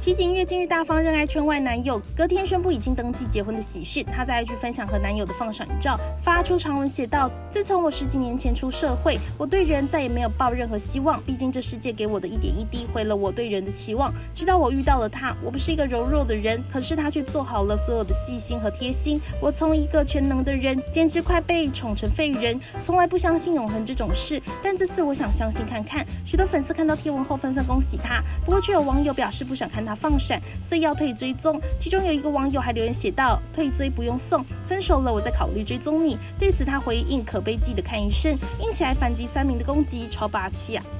齐景月近日大方认爱圈外男友，隔天宣布已经登记结婚的喜讯。她在 IG 分享和男友的放闪照，发出长文写道：“自从我十几年前出社会，我对人再也没有抱任何希望。毕竟这世界给我的一点一滴，毁了我对人的期望。直到我遇到了他，我不是一个柔弱的人，可是他却做好了所有的细心和贴心。我从一个全能的人，简直快被宠成废人。从来不相信永恒这种事，但这次我想相信看看。许多粉丝看到贴文后纷纷恭喜他，不过却有网友表示不想看到他放闪，所以要退追踪。其中有一个网友还留言写道：“退追不用送，分手了我再考虑追踪你。”对此他回应：“可悲记得看医生。”硬起来反击酸民的攻击，超霸气啊！